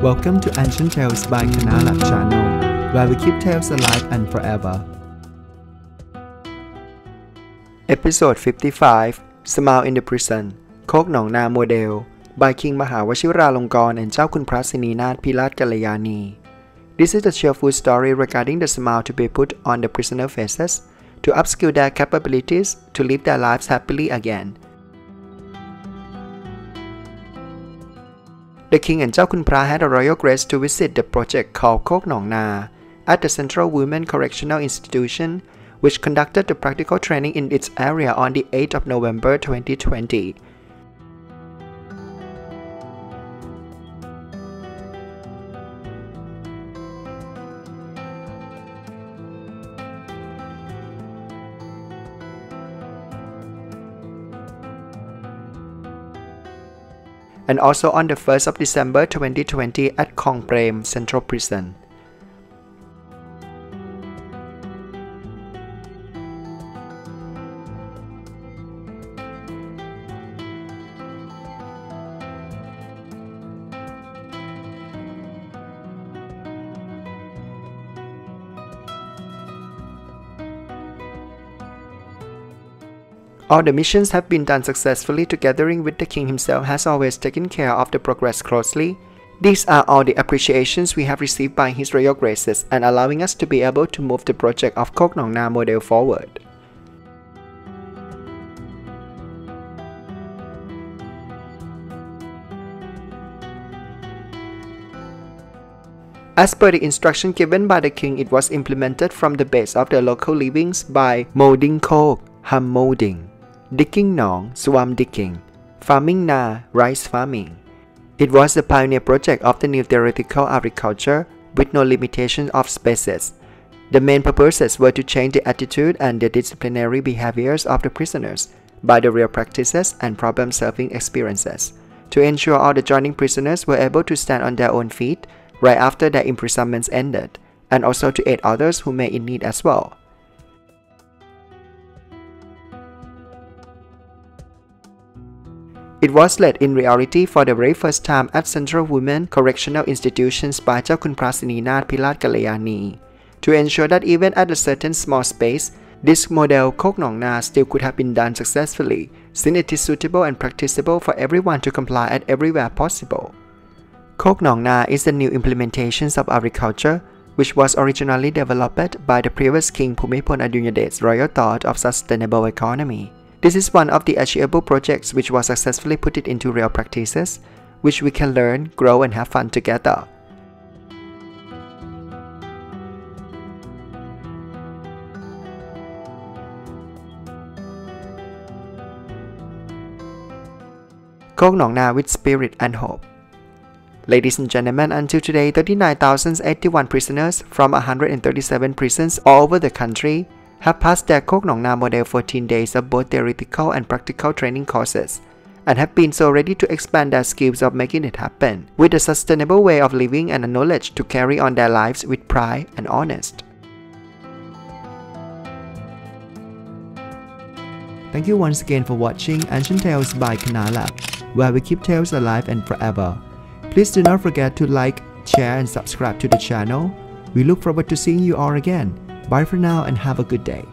Welcome to Ancient Tales by Kanalab Channel, where we keep tales alive and forever. Episode 55 Smile in the Prison Khok Nong Na Model by King Mahawashira and Chao Khun This is a cheerful story regarding the smile to be put on the prisoner faces to upskill their capabilities to live their lives happily again The king and Chao Khun Phra had a royal grace to visit the project called Khok Nong Na at the Central Women Correctional Institution, which conducted the practical training in its area on the 8th of November 2020. And also on the 1st of December 2020 at Khlong Prem Central Prison. All the missions have been done successfully together with the king himself has always taken care of the progress closely. These are all the appreciations we have received by His Royal Graces and allowing us to be able to move the project of Khok Nong Na model forward. As per the instruction given by the king, it was implemented from the base of the local livings by molding kok, ham molding digging nong, swamp digging, farming na, rice farming. It was the pioneer project of the new theoretical agriculture with no limitation of spaces. The main purposes were to change the attitude and the disciplinary behaviors of the prisoners by the real practices and problem-solving experiences, to ensure all the joining prisoners were able to stand on their own feet right after their imprisonments ended, and also to aid others who may in need as well. It was led in reality for the very first time at Central Women Correctional Institutions by Jakun Prasinina Pilat Kalayani. To ensure that even at a certain small space, this model Khok Nong Na still could have been done successfully, since it is suitable and practicable for everyone to comply at everywhere possible. Khok Nong Na is the new implementations of agriculture, which was originally developed by the previous King Bhumibol Adulyadej's royal thought of sustainable economy. This is one of the achievable projects which was successfully put it into real practices, which we can learn, grow and have fun together. Khok Nong Na with spirit and hope. Ladies and gentlemen, until today, 39,081 prisoners from 137 prisons all over the country have passed their Khok Nong Na model 14 days of both theoretical and practical training courses and have been so ready to expand their skills of making it happen with a sustainable way of living and a knowledge to carry on their lives with pride and honest. Thank you once again for watching Ancient Tales by Kanalab, where we keep tales alive and forever. Please do not forget to like, share and subscribe to the channel. We look forward to seeing you all again. Bye for now and have a good day.